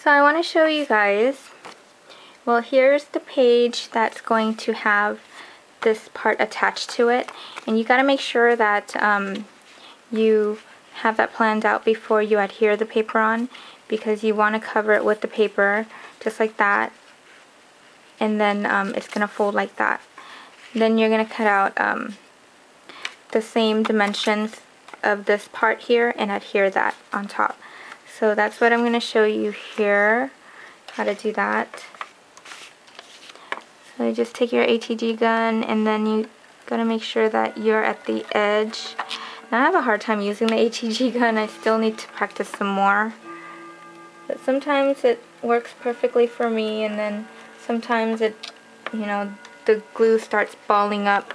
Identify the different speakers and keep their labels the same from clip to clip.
Speaker 1: So I want to show you guys, well here's the page that's going to have this part attached to it and you got to make sure that um, you have that planned out before you adhere the paper on because you want to cover it with the paper just like that and then um, it's going to fold like that. Then you're going to cut out um, the same dimensions of this part here and adhere that on top. So that's what I'm going to show you here, how to do that. So you just take your ATG gun and then you gotta make sure that you're at the edge. Now I have a hard time using the ATG gun, I still need to practice some more. But sometimes it works perfectly for me and then sometimes it, you know, the glue starts balling up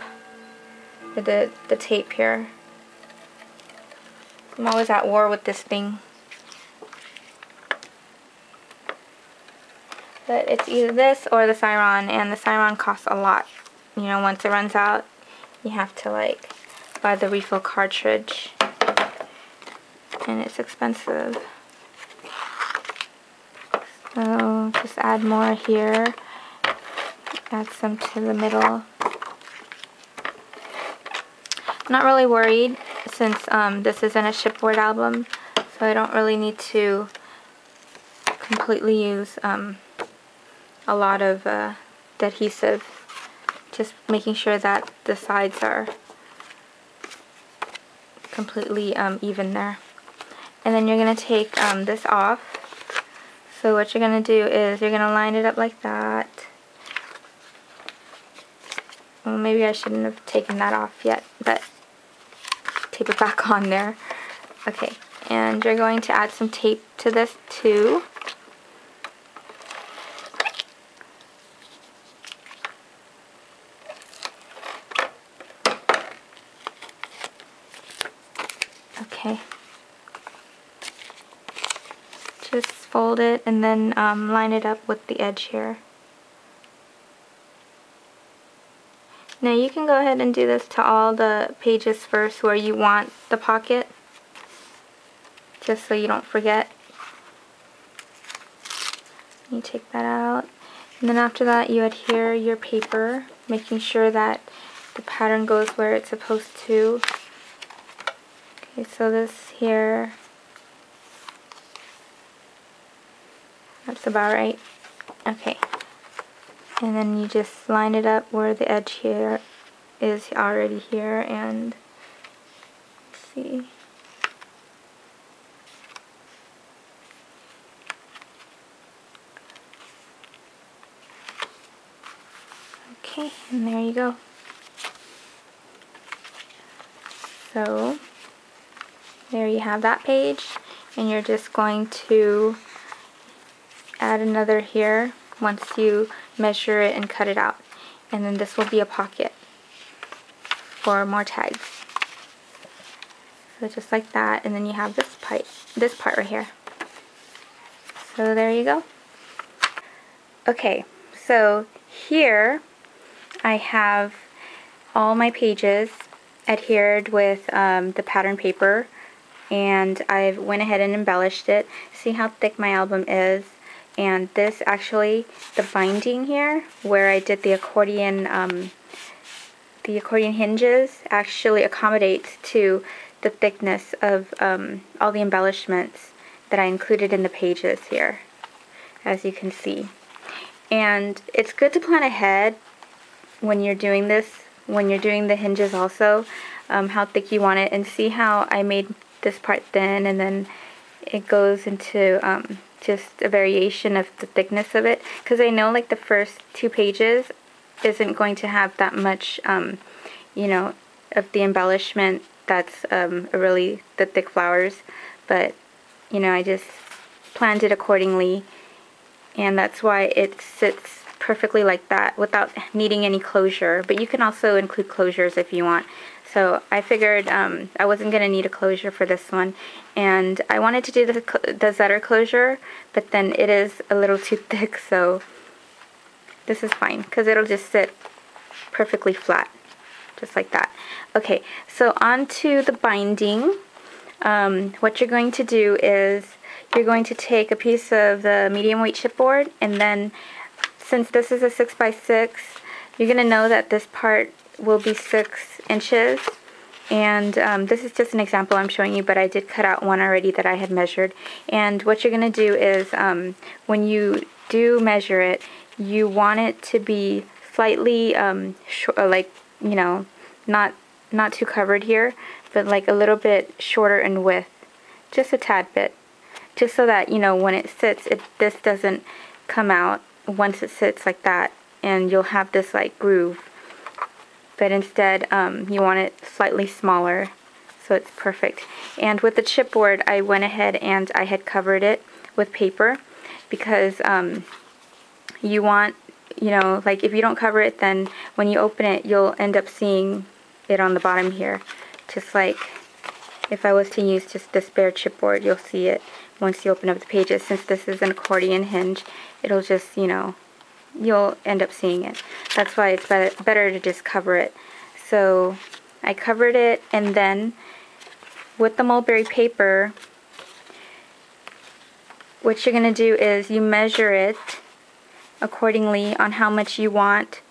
Speaker 1: with the, the tape here. I'm always at war with this thing. But it's either this or the Xyron, and the Xyron costs a lot. You know, once it runs out, you have to like buy the refill cartridge. And it's expensive. So just add more here. Add some to the middle. I'm not really worried since um, this isn't a chipboard album, so I don't really need to completely use um, a lot of uh, adhesive just making sure that the sides are completely um, even there. And then you're going to take um, this off. So what you're going to do is you're going to line it up like that. Well maybe I shouldn't have taken that off yet but tape it back on there. Okay and you're going to add some tape to this too Okay. Just fold it and then um, line it up with the edge here. Now you can go ahead and do this to all the pages first where you want the pocket, just so you don't forget. You take that out. And then after that you adhere your paper, making sure that the pattern goes where it's supposed to. Okay, so this here, that's about right. Okay, and then you just line it up where the edge here is already here and see. Okay, and there you go. So, there you have that page and you're just going to add another here once you measure it and cut it out. And then this will be a pocket for more tags. So just like that and then you have this part this part right here. So there you go. Okay so here I have all my pages adhered with um, the pattern paper and I went ahead and embellished it. See how thick my album is. And this actually, the binding here, where I did the accordion, um, the accordion hinges, actually accommodates to the thickness of um, all the embellishments that I included in the pages here, as you can see. And it's good to plan ahead when you're doing this, when you're doing the hinges also, um, how thick you want it, and see how I made this part thin and then it goes into um, just a variation of the thickness of it. Because I know like the first two pages isn't going to have that much um, you know of the embellishment that's um, really the thick flowers. But you know I just planned it accordingly and that's why it sits perfectly like that without needing any closure. But you can also include closures if you want so I figured um, I wasn't going to need a closure for this one. And I wanted to do the, the Zetter closure, but then it is a little too thick, so this is fine, because it'll just sit perfectly flat, just like that. Okay, so on to the binding. Um, what you're going to do is you're going to take a piece of the medium weight chipboard and then since this is a 6x6 you're going to know that this part will be 6 inches. And um, this is just an example I'm showing you but I did cut out one already that I had measured. And what you're going to do is um, when you do measure it you want it to be slightly um, uh, like you know not not too covered here but like a little bit shorter in width just a tad bit. Just so that you know when it sits it this doesn't come out once it sits like that and you'll have this like groove but instead um, you want it slightly smaller so it's perfect. And with the chipboard I went ahead and I had covered it with paper because um, you want you know like if you don't cover it then when you open it you'll end up seeing it on the bottom here. Just like if I was to use just this bare chipboard you'll see it once you open up the pages. Since this is an accordion hinge it'll just you know you'll end up seeing it. That's why it's better to just cover it. So I covered it and then with the mulberry paper what you're going to do is you measure it accordingly on how much you want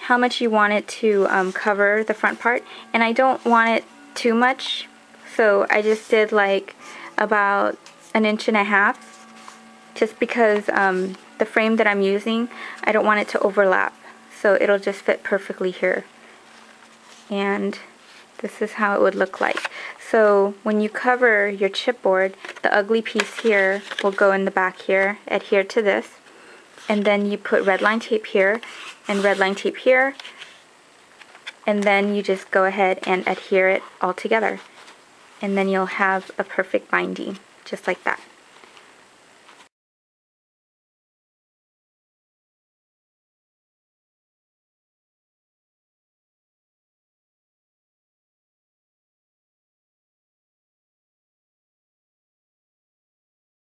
Speaker 1: how much you want it to um, cover the front part. And I don't want it too much so I just did like about an inch and a half just because um, the frame that I'm using I don't want it to overlap. So it'll just fit perfectly here. And this is how it would look like. So when you cover your chipboard the ugly piece here will go in the back here adhere to this. And then you put red line tape here and red line tape here. And then you just go ahead and adhere it all together. And then you'll have a perfect binding just like that